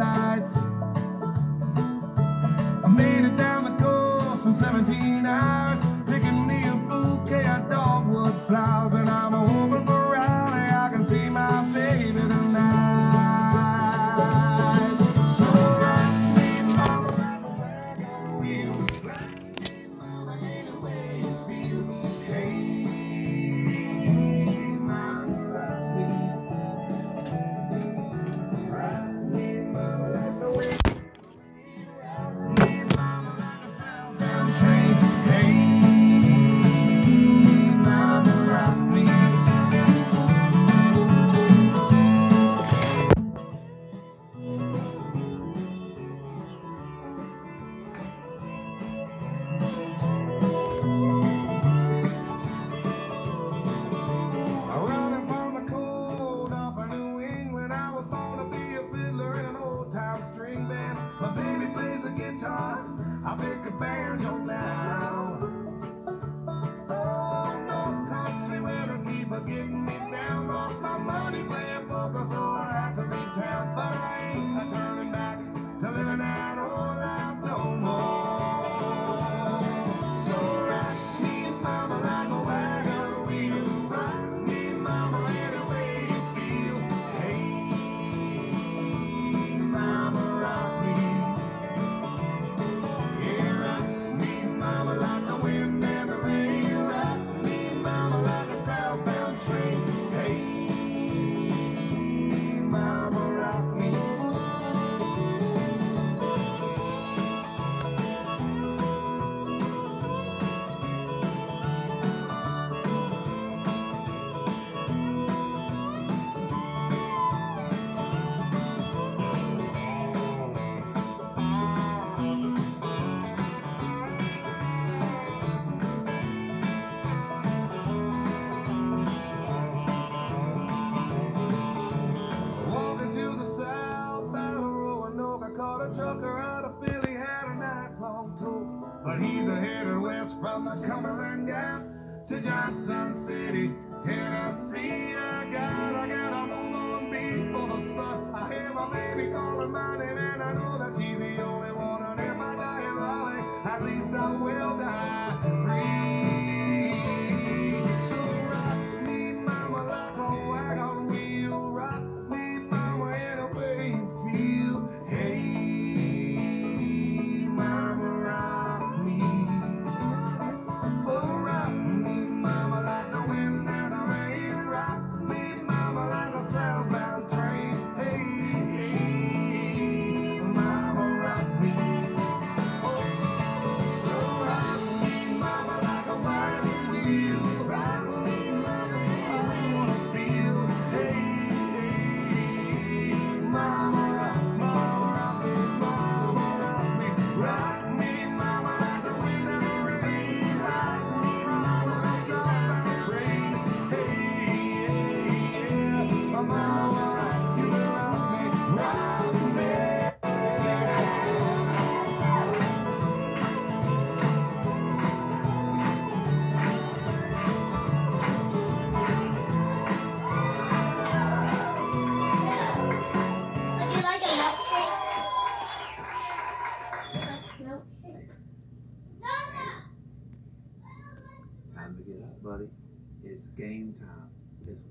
lights. I made it down the coast in 17 hours, picking me a bouquet of dogwood flowers, and I'm hoping for Raleigh I can see my baby tonight. So ride me, mama, ride me, ride I pick a banjo now. Oh, no country where it's keep getting me down. Lost my money playing poker, so He's a header west from the Cumberland Gap to Johnson City, Tennessee. I got, I got a move on beat for the sun. I hear my baby calling my name, and I know that she's the only one. And if I die in Raleigh, at least I will die. Time to get up, buddy. It's game time. It's